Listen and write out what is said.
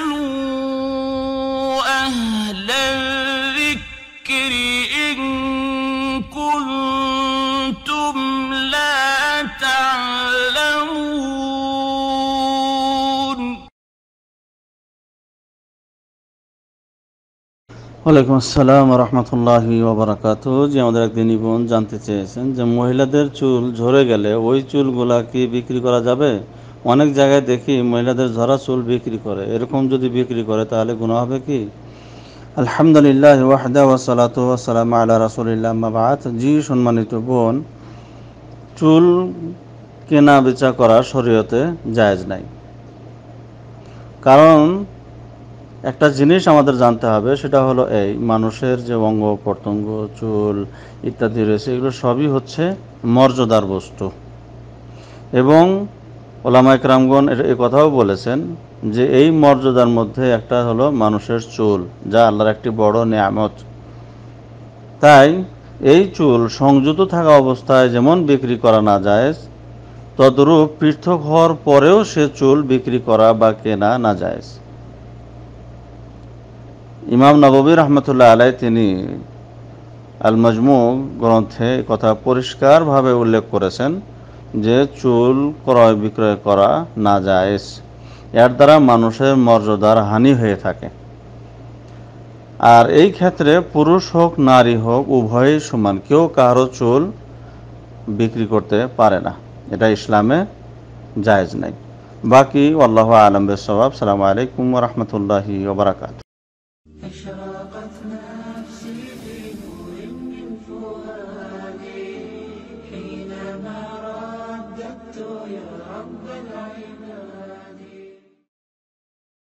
فاسألوا أهل الذكر إن كنتم لا تعلمون ওয়ালাইকুম আসসালাম রহমতুল্লাহি ওবরাকাত যে আমাদের একদিন বোন জানতে চেয়েছেন যে মহিলাদের চুল ঝরে গেলে ওই চুলগুলা কি বিক্রি করা যাবে অনেক জায়গায় দেখি মহিলাদের ঝরা চুল বিক্রি করে। এরকম যদি বিক্রি করে, তাহলে গুণ হবে কি? আলহামদুলিল্লাহ ওয়াহদা ওয়াসালাত ওয়াসালাম আল্লাহ রাসুলিল্লাহ মাবাত জি সম্মানিত বোন, চুল কেনা বেচা করা শরীয়তে জায়েজ নাই। কারণ একটা জিনিস আমাদের জানতে হবে, সেটা হলো এই মানুষের যে অঙ্গ প্রত্যঙ্গ, চুল ইত্যাদি রয়েছে, এগুলো সবই হচ্ছে মর্যাদার বস্তু। এবং ওলামা একরামগণ এ কথাও বলেছেন যে এই মর্যাদার মধ্যে একটা হলো মানুষের চুল, যা আল্লাহর একটি বড় নিয়ামত। তাই এই চুল সংযুক্ত থাকা অবস্থায় যেমন বিক্রি করা না যায়, তদরূপ পৃথক হওয়ার পরেও সে চুল বিক্রি করা বা কেনা না যায়। ইমাম নবী রহমতুল্লাহ আলাই তিনি আল মজমু গ্রন্থে কথা পরিষ্কারভাবে উল্লেখ করেছেন। যে চুল ক্রয় বিক্রয় করা না যায় এর দ্বারা মানুষের মর্যাদার হানি হয়ে থাকে। আর এই ক্ষেত্রে পুরুষ হোক, নারী হোক, উভয়ই সমান, কেউ কারও চুল বিক্রি করতে পারে না। এটা ইসলামে জায়েজ নাই। বাকি, আল্লাহ আলম বেসবাব সালাম আলাইকুম রহমতুল্লাহি ওবরাকাত Lord.